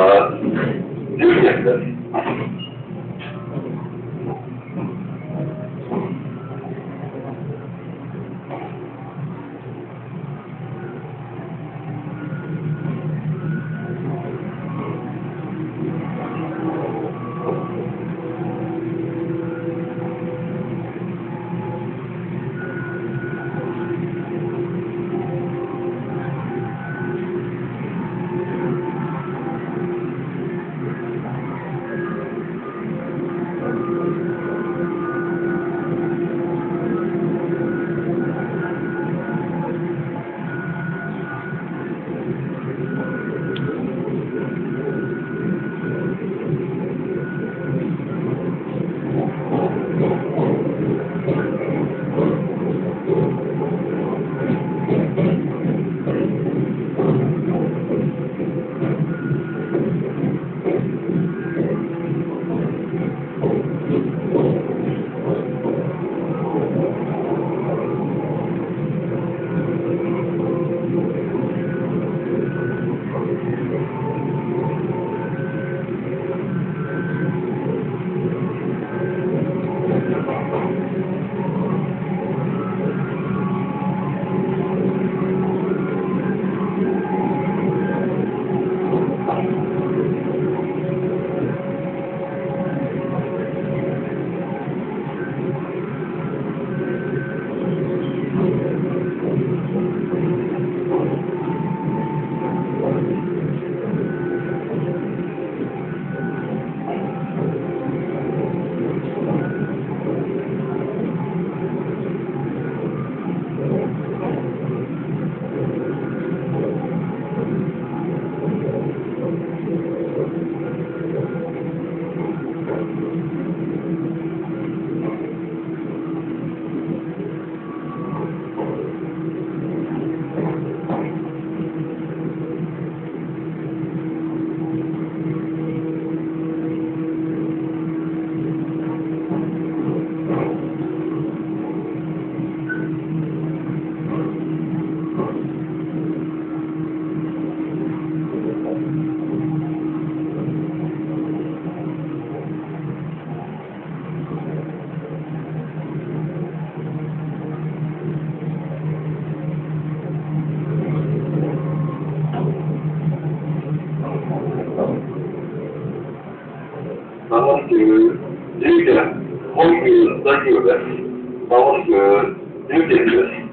uh, New business.